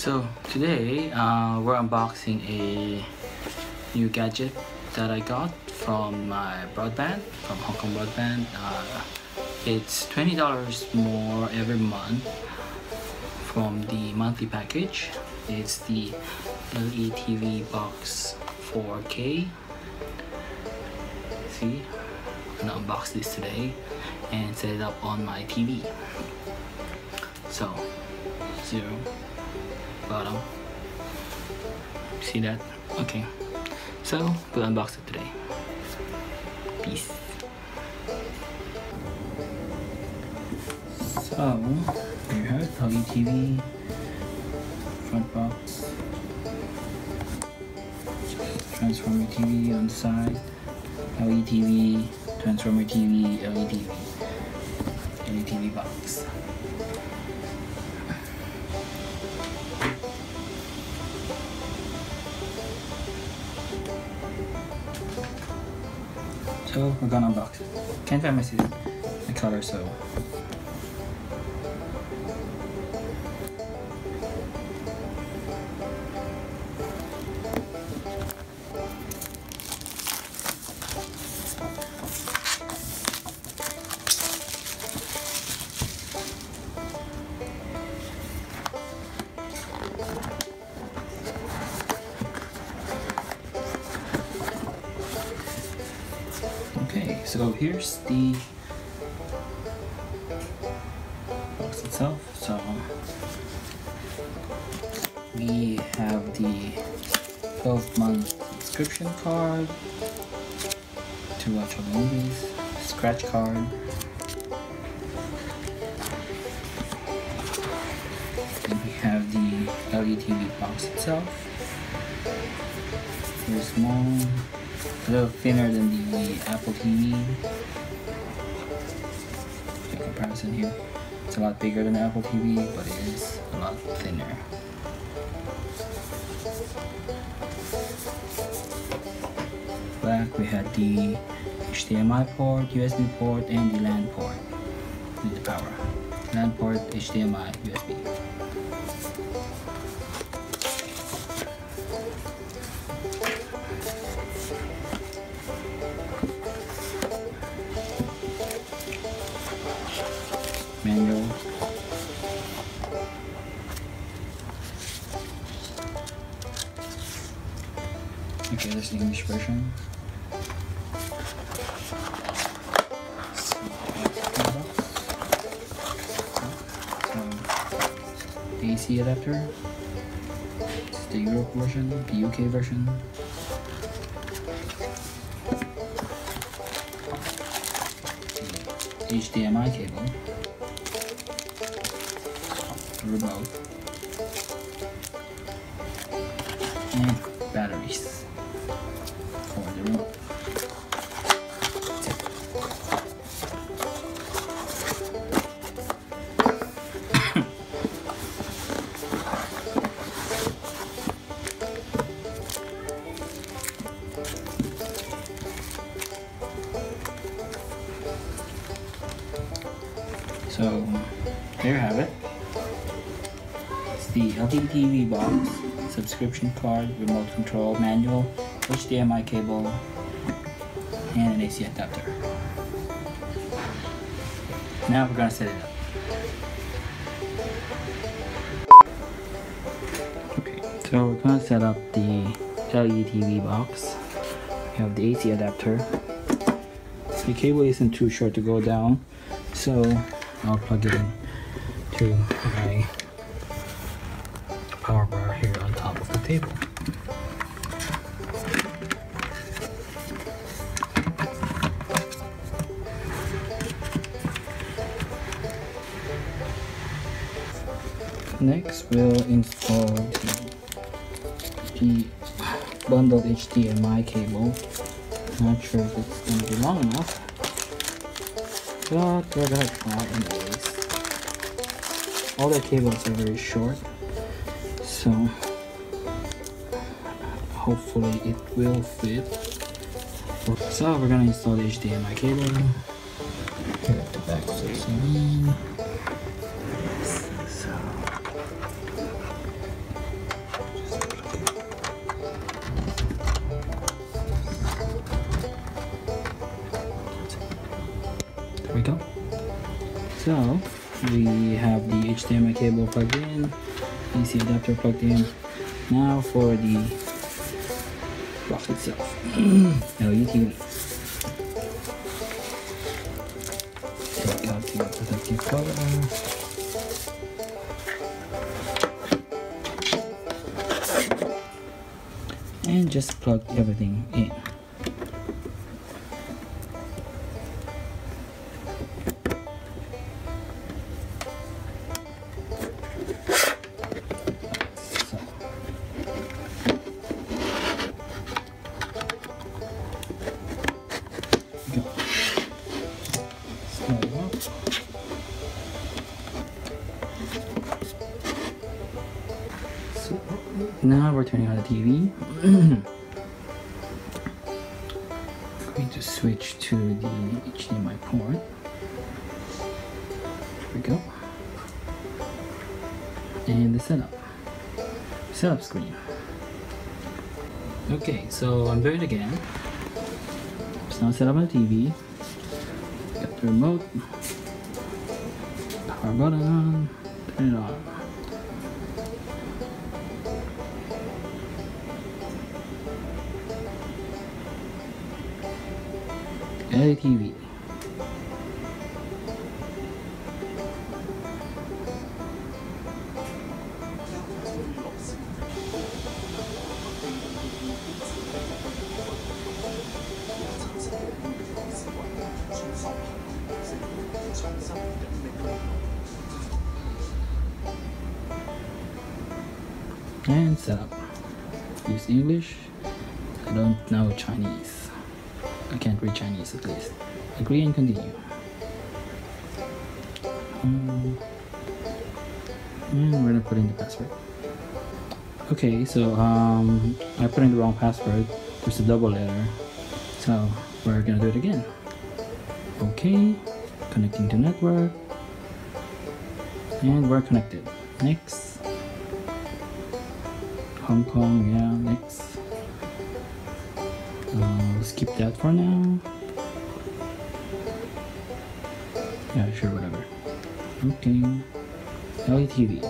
So today uh, we're unboxing a new gadget that I got from my broadband, from Hong Kong Broadband. Uh, it's $20 more every month from the monthly package. It's the LeTV box 4K. See, I'm gonna unbox this today and set it up on my TV. So, zero, bottom. See that? Okay. So, we'll unbox it today. Peace. So, here you have it, TV, front box, transformer TV on the side, LeTV, transformer TV, LeTV, LE TV box. So we're gonna unbox it. Can't find my, my color, so so here's the box itself. So we have the 12 month subscription card to watch all the movies, scratch card. Then we have the LeTV box itself. Very small, a little thinner than the Apple TV. In comparison here, it's a lot bigger than the Apple TV, but it is a lot thinner. Back we had the HDMI port, USB port, and the LAN port with the power. LAN port, HDMI, USB. Manual. Okay, this is the English version. AC um, adapter. This the Europe version, the UK version. HDMI cable remote and batteries for the remote. So there you have it. The LeTV TV box, subscription card, remote control, manual, HDMI cable, and an AC adapter. Now we're gonna set it up. Okay, so we're gonna set up the LeTV box. We have the AC adapter. The cable isn't too short to go down, so I'll plug it in to my the bundled HDMI cable. Not sure if it's going to be long enough, but we're gonna try anyways. All the cables are very short, so hopefully it will fit. So we're gonna install the HDMI cable. At the back the So we have the HDMI cable plugged in, AC adapter plugged in. Now for the box itself, LeTV. Take out the protective cover. and just plug everything in now we're turning on the TV. I'm going to switch to the HDMI port. Here we go. And the setup. Setup screen. Okay, so I'm doing it again. It's now set up on the TV. Remote. Power button. Turn it on. TV. And set up. Use English. I don't know Chinese. I can't read Chinese at least. Agree and continue. Um, and we're gonna put in the password. Okay, so um, I put in the wrong password. There's a double letter. So we're gonna do it again. Okay, connecting to network. And we're connected. Next. Hong Kong, yeah, next. Uh, skip that for now. Yeah, sure, whatever. Okay. LETV.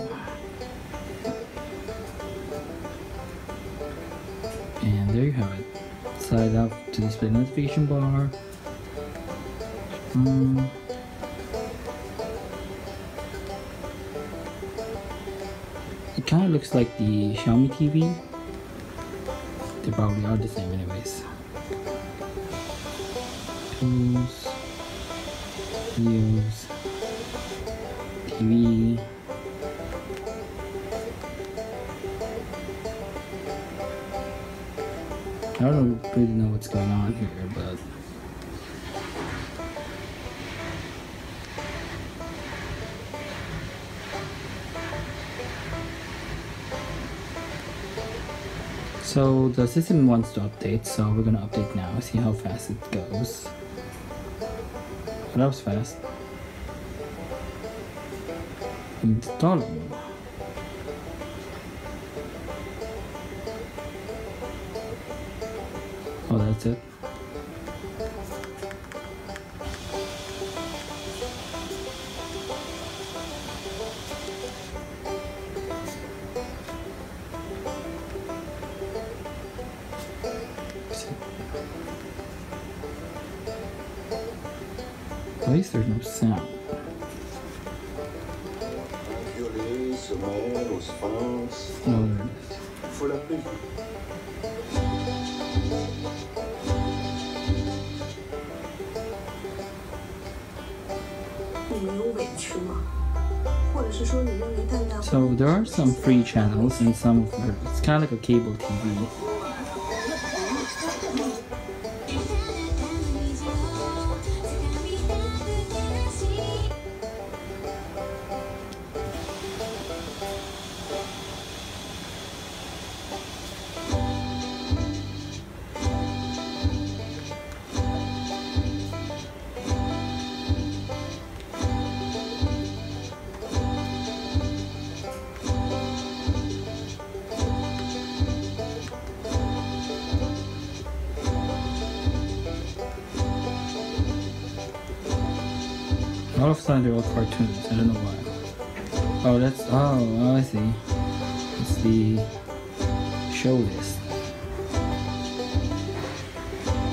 And there you have it. Slide up to display notification bar. Um, kind of looks like the Xiaomi TV. They probably are the same anyways. Tools, views, TV, I don't really know what's going on here, but So the system wants to update, so we're gonna update now, see how fast it goes. That was fast. Installing. Oh, that's it. Least there's no sound. Oh, there it is. So there are some free channels and some it's kind of like a cable TV. All of sudden they're all cartoons. I don't know why. Oh, that's oh, I see. It's the show list.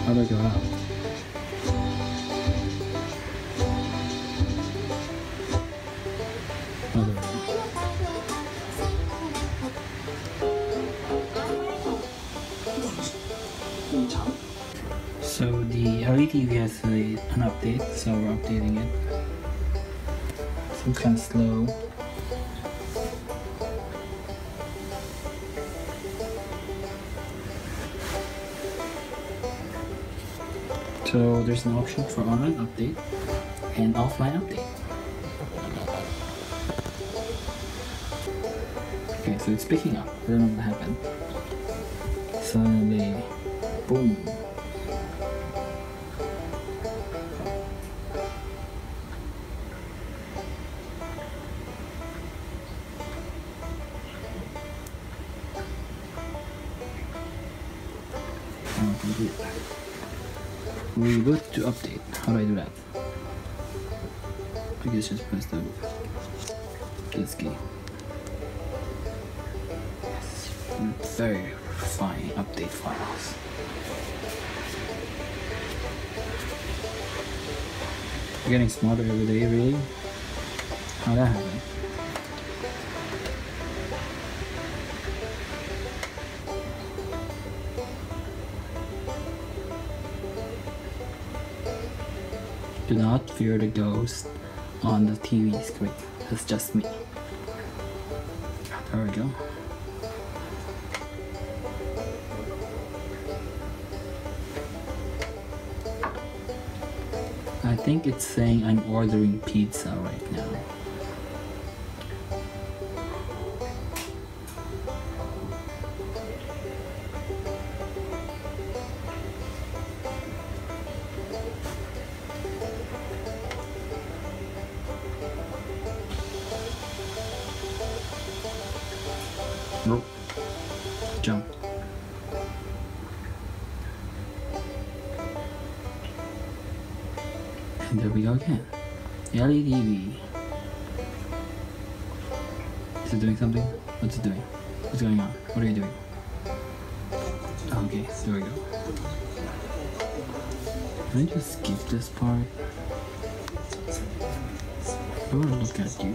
How do I go out? So the LeTV has an update, so we're updating it. Kind of slow. So there's an option for online update and offline update. Okay, so it's picking up. I don't know what happened. Suddenly, boom. Reboot to update. How do I do that? I guess just press the this key. Yes. Very fine update files. You're getting smarter every day, really? How that happen? Do not fear the ghost on the TV screen. It's just me. There we go. I think it's saying I'm ordering pizza right now. Nope. Jump. And there we go again. LED Is it doing something? What's it doing? What's going on? What are you doing? Oh, okay, there we go. Can I just skip this part? I wanna look at you.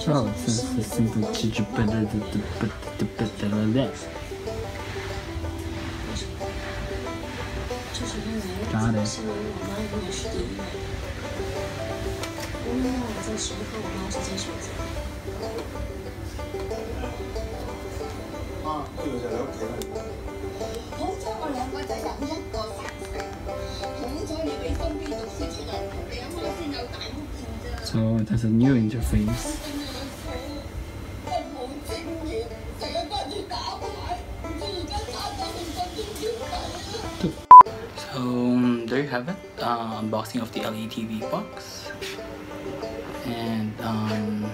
So, since the simple teacher better the better than this. Got it. So there's a new interface. Have it, uh, unboxing of the LeTV box. And um,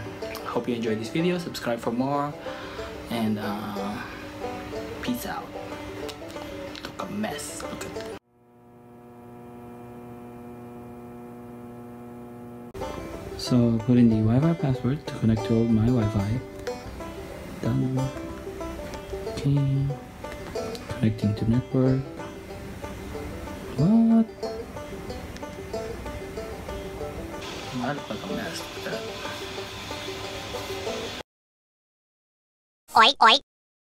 hope you enjoyed this video. Subscribe for more, and uh, peace out. Look a mess. Look at. So put in the Wi-Fi password to connect to my Wi-Fi. Done. Okay. Connecting to network. What? Look like a mess with that. Oi, oi.